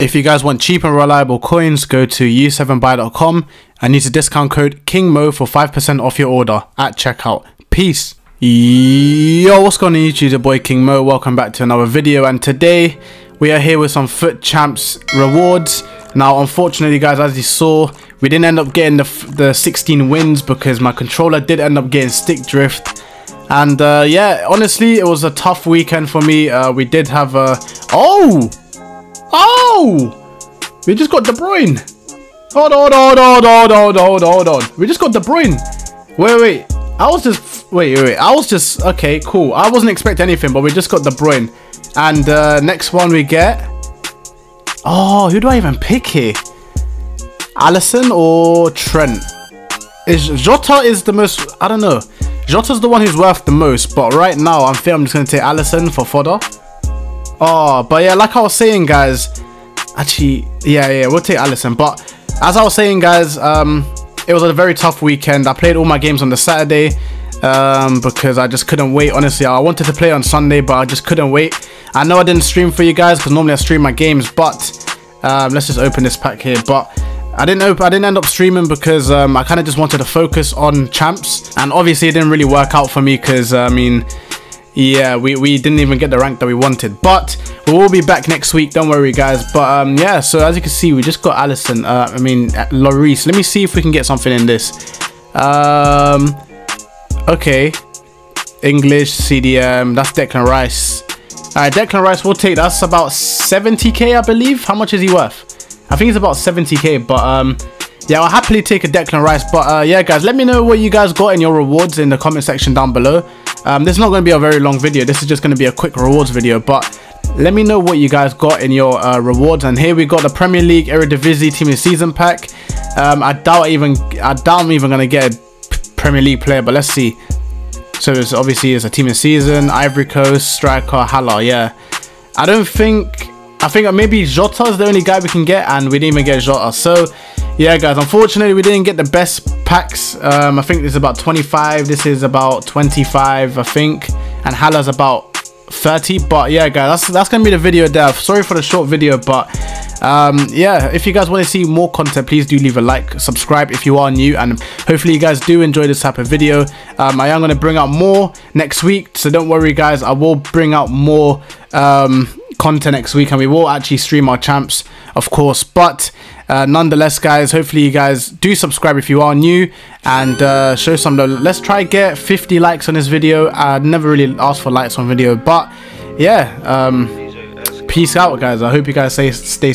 If you guys want cheap and reliable coins, go to u7buy.com and use the discount code KingMo for 5% off your order at checkout. Peace. Yo, what's going on YouTube? The boy King Mo. Welcome back to another video and today we are here with some FUT Champs rewards. Now, unfortunately, guys, as you saw, we didn't end up getting the, the 16 wins because my controller did end up getting stick drift. And uh, yeah, honestly, it was a tough weekend for me. Uh, we did have a... Oh! Oh! We just got De Bruyne. Hold on, hold on, hold on, hold on, hold on. We just got De Bruyne. Wait, wait. I was just... Wait, wait, wait. I was just... Okay, cool. I wasn't expecting anything, but we just got De Bruyne. And uh, next one we get... Oh, who do I even pick here? Alisson or Trent? Is Jota is the most... I don't know. Jota's the one who's worth the most, but right now I'm feeling I'm just going to take Alisson for fodder. Oh, but yeah, like I was saying, guys, actually, yeah, yeah, we'll take Alisson. But as I was saying, guys, um, it was a very tough weekend. I played all my games on the Saturday um, because I just couldn't wait. Honestly, I wanted to play on Sunday, but I just couldn't wait. I know I didn't stream for you guys because normally I stream my games, but um, let's just open this pack here. But I didn't I didn't end up streaming because um, I kind of just wanted to focus on champs, and obviously it didn't really work out for me because I mean yeah, we, we didn't even get the rank that we wanted. But we will be back next week, don't worry guys. But um, yeah, so as you can see, we just got Alisson, uh, I mean, Lloris. Let me see if we can get something in this. Um, okay. English, CDM, that's Declan Rice. Alright, Declan Rice, we'll take, that's about 70k, I believe. How much is he worth? I think it's about 70k, but um, yeah, I'll happily take a Declan Rice. But uh, yeah, guys, let me know what you guys got in your rewards in the comment section down below. Um, this is not going to be a very long video. This is just going to be a quick rewards video. But let me know what you guys got in your uh, rewards. And here we got the Premier League Eredivisie Team of Season pack. Um, I doubt even I doubt I'm even going to get a Premier League player. But let's see. So it's obviously it's a Team of Season, Ivory Coast, Striker, Haller. Yeah, I don't think. I think maybe Jota is the only guy we can get, and we didn't even get Jota. So yeah guys unfortunately we didn't get the best packs. Um, i think this is about 25 this is about 25 i think and Haller's about 30 but yeah guys that's that's gonna be the video there sorry for the short video but um, yeah if you guys want to see more content please do leave a like subscribe if you are new and hopefully you guys do enjoy this type of video. Um, i am going to bring out more next week so don't worry guys i will bring out more um, content next week and we will actually stream our champs of course but uh, nonetheless guys hopefully you guys do subscribe if you are new and uh, show some love. Let's try get 50 likes on this video. I never really asked for likes on video but yeah um, peace out guys. I hope you guys stay stay